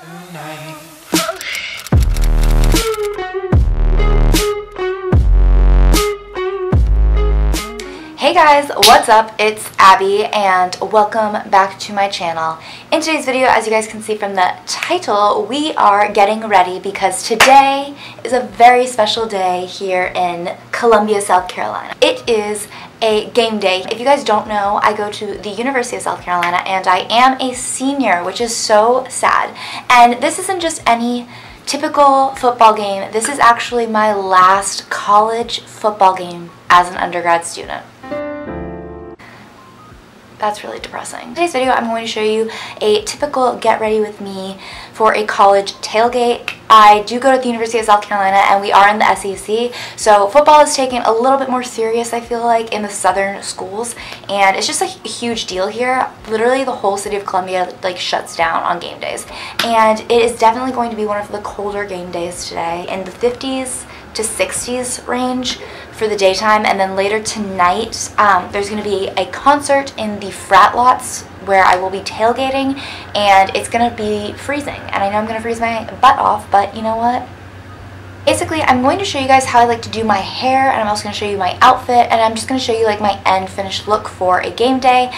tonight. Guys, what's up? It's Abby and welcome back to my channel. In today's video, as you guys can see from the title, we are getting ready because today is a very special day here in Columbia, South Carolina. It is a game day. If you guys don't know, I go to the University of South Carolina and I am a senior, which is so sad. And this isn't just any typical football game. This is actually my last college football game as an undergrad student that's really depressing. In today's video, I'm going to show you a typical get ready with me for a college tailgate. I do go to the University of South Carolina and we are in the SEC, so football is taken a little bit more serious, I feel like, in the southern schools, and it's just a huge deal here. Literally, the whole city of Columbia like shuts down on game days, and it is definitely going to be one of the colder game days today. In the 50s to 60s range, for the daytime and then later tonight um, there's going to be a concert in the frat lots where I will be tailgating and it's going to be freezing and I know I'm going to freeze my butt off but you know what basically I'm going to show you guys how I like to do my hair and I'm also going to show you my outfit and I'm just going to show you like my end finished look for a game day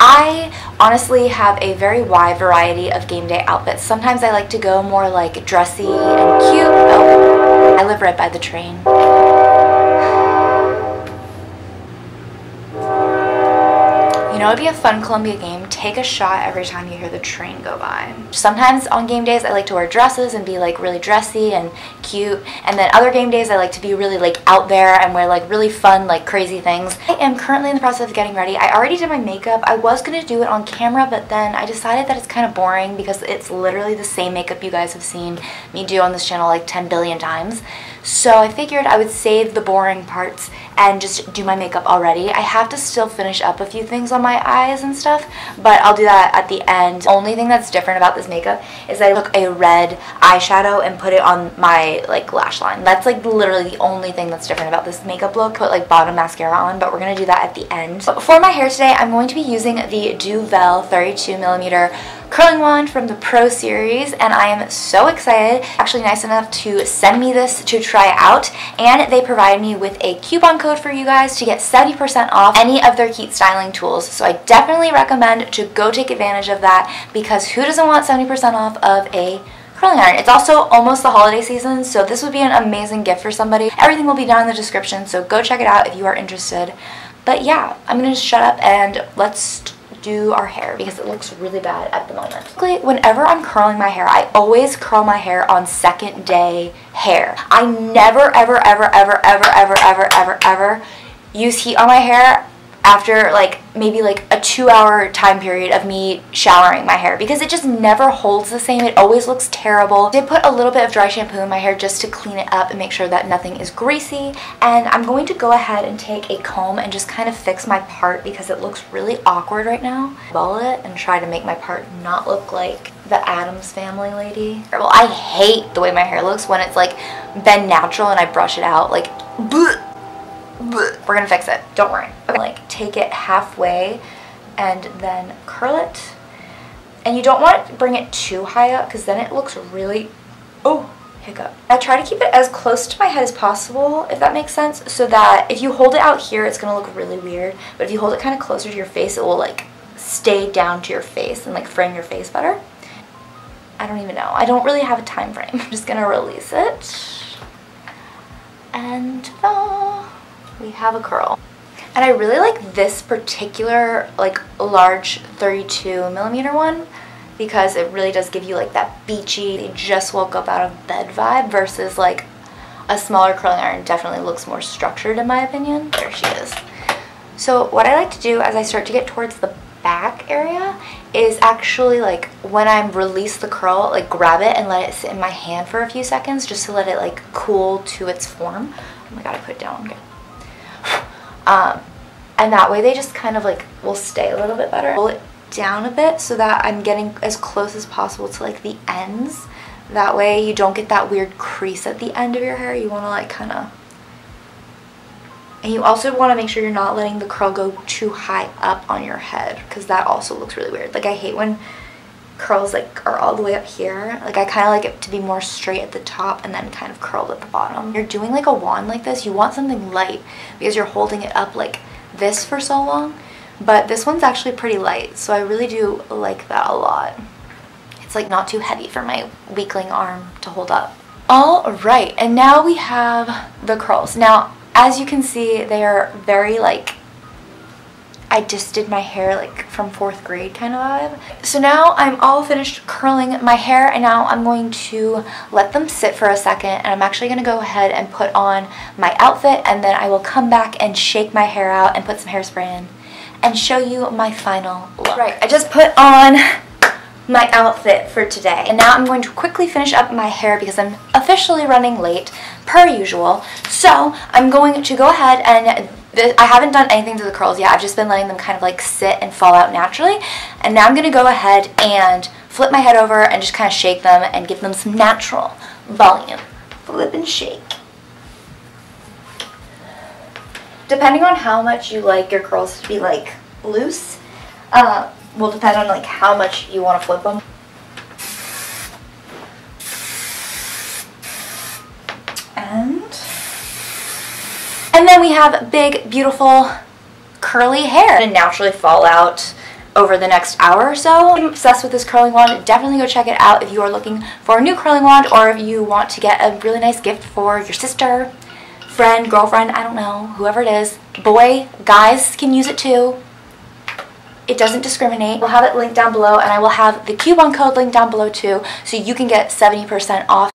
I honestly have a very wide variety of game day outfits. Sometimes I like to go more like dressy and cute. Oh, I live right by the train. Know, it'd be a fun Columbia game. Take a shot every time you hear the train go by. Sometimes on game days, I like to wear dresses and be like really dressy and cute. And then other game days, I like to be really like out there and wear like really fun, like crazy things. I am currently in the process of getting ready. I already did my makeup. I was going to do it on camera, but then I decided that it's kind of boring because it's literally the same makeup you guys have seen me do on this channel like 10 billion times. So I figured I would save the boring parts and just do my makeup already. I have to still finish up a few things on my eyes and stuff, but I'll do that at the end. Only thing that's different about this makeup is I took a red eyeshadow and put it on my like lash line. That's like literally the only thing that's different about this makeup look. Put like bottom mascara on, but we're gonna do that at the end. But for my hair today, I'm going to be using the Duvolle 32 millimeter curling wand from the Pro Series and I am so excited. Actually nice enough to send me this to try out and they provide me with a coupon code for you guys to get 70% off any of their heat styling tools. So I definitely recommend to go take advantage of that because who doesn't want 70% off of a curling iron. It's also almost the holiday season, so this would be an amazing gift for somebody. Everything will be down in the description, so go check it out if you are interested. But yeah, I'm to shut up and let's do our hair because it looks really bad at the moment. Whenever I'm curling my hair, I always curl my hair on second day hair. I never, ever, ever, ever, ever, ever, ever, ever, ever use heat on my hair after like maybe like a two hour time period of me showering my hair because it just never holds the same. It always looks terrible. I did put a little bit of dry shampoo in my hair just to clean it up and make sure that nothing is greasy. And I'm going to go ahead and take a comb and just kind of fix my part because it looks really awkward right now. Ball it and try to make my part not look like the Addams family lady. Well, I hate the way my hair looks when it's like been natural and I brush it out. Like, bleh we're gonna fix it, don't worry. Like take it halfway and then curl it. And you don't want to bring it too high up because then it looks really, oh, hiccup. I try to keep it as close to my head as possible, if that makes sense, so that if you hold it out here, it's gonna look really weird. But if you hold it kind of closer to your face, it will like stay down to your face and like frame your face better. I don't even know. I don't really have a time frame. I'm just gonna release it. And we have a curl. And I really like this particular like large 32 millimeter one because it really does give you like that beachy, just woke up out of bed vibe versus like a smaller curling iron definitely looks more structured in my opinion. There she is. So what I like to do as I start to get towards the back area is actually like when I release the curl, like grab it and let it sit in my hand for a few seconds just to let it like cool to its form. Oh my god, I put it down. Okay. Um, and that way they just kind of like will stay a little bit better. Pull it down a bit so that I'm getting as close as possible to like the ends. That way you don't get that weird crease at the end of your hair. You want to like kind of... And you also want to make sure you're not letting the curl go too high up on your head because that also looks really weird. Like I hate when curls like are all the way up here. Like I kind of like it to be more straight at the top and then kind of curled at the bottom. You're doing like a wand like this, you want something light because you're holding it up like this for so long. But this one's actually pretty light, so I really do like that a lot. It's like not too heavy for my weakling arm to hold up. All right, and now we have the curls. Now, as you can see, they are very like I just did my hair like from fourth grade kind of vibe. So now I'm all finished curling my hair and now I'm going to let them sit for a second and I'm actually going to go ahead and put on my outfit and then I will come back and shake my hair out and put some hairspray in and show you my final look. Right, I just put on my outfit for today. And now I'm going to quickly finish up my hair because I'm officially running late per usual. So I'm going to go ahead and I haven't done anything to the curls yet. I've just been letting them kind of like sit and fall out naturally. And now I'm going to go ahead and flip my head over and just kind of shake them and give them some natural volume. Flip and shake. Depending on how much you like your curls to be like loose, uh, will depend on like how much you want to flip them. And and then we have big, beautiful, curly hair and naturally fall out over the next hour or so. I'm obsessed with this curling wand. Definitely go check it out if you are looking for a new curling wand or if you want to get a really nice gift for your sister, friend, girlfriend, I don't know, whoever it is. Boy, guys can use it too. It doesn't discriminate. We'll have it linked down below and I will have the coupon code linked down below too so you can get 70% off.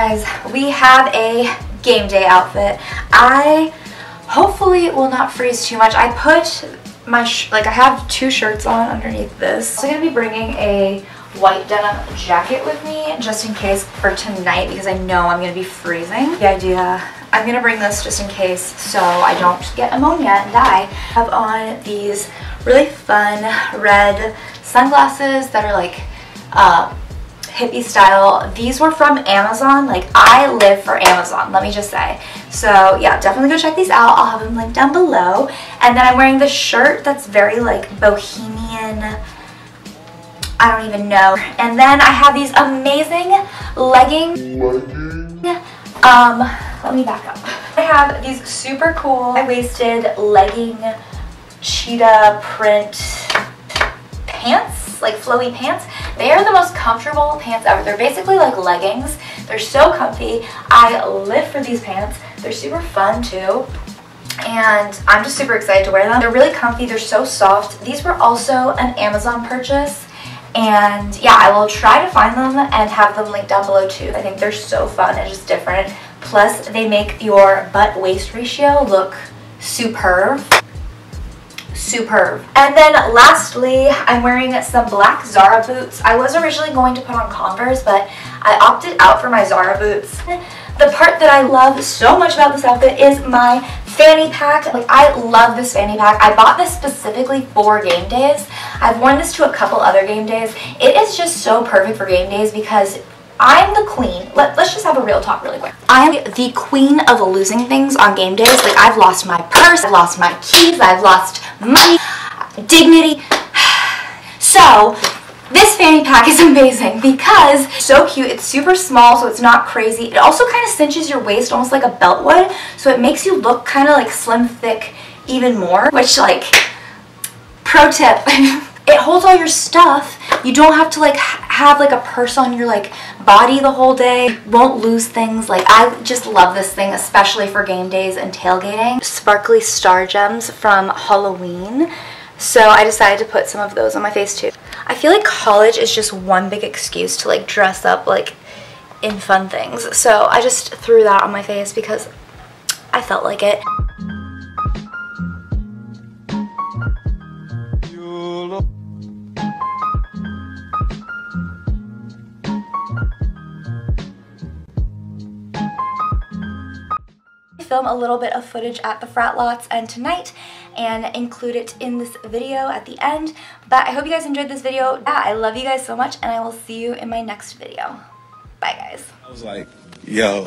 Guys, we have a game day outfit. I hopefully will not freeze too much. I put my, like I have two shirts on underneath this. So I'm to be bringing a white denim jacket with me just in case for tonight because I know I'm to be freezing. The idea, I'm to bring this just in case so I don't get ammonia and die. I have on these really fun red sunglasses that are like uh, hippie style. These were from Amazon. Like, I live for Amazon, let me just say. So, yeah, definitely go check these out. I'll have them linked down below. And then I'm wearing this shirt that's very, like, bohemian, I don't even know. And then I have these amazing leggings. Um, let me back up. I have these super cool high-waisted legging cheetah print pants, like flowy pants. They are the most comfortable pants ever. They're basically like leggings. They're so comfy. I live for these pants. They're super fun too. And I'm just super excited to wear them. They're really comfy. They're so soft. These were also an Amazon purchase. And yeah, I will try to find them and have them linked down below too. I think they're so fun and just different. Plus, they make your butt-waist ratio look superb superb. And then lastly, I'm wearing some black Zara boots. I was originally going to put on Converse, but I opted out for my Zara boots. The part that I love so much about this outfit is my fanny pack. Like, I love this fanny pack. I bought this specifically for game days. I've worn this to a couple other game days. It is just so perfect for game days because I'm the queen. Let, us just have a real talk really quick. I'm the queen of losing things on game days. Like I've lost my purse, I've lost my keys, I've lost money, dignity. So this fanny pack is amazing because so cute. It's super small so it's not crazy. It also kind of cinches your waist almost like a belt would. So it makes you look kind of like slim thick even more. Which like, pro tip, it holds all your stuff. You don't have to like have like a purse on your like body the whole day. Won't lose things. Like I just love this thing, especially for game days and tailgating. Sparkly star gems from Halloween. So I decided to put some of those on my face too. I feel like college is just one big excuse to like dress up like in fun things. So I just threw that on my face because I felt like it. Film a little bit of footage at the frat lots and tonight and include it in this video at the end. But I hope you guys enjoyed this video. Yeah, I love you guys so much and I will see you in my next video. Bye, guys. I was like, yo.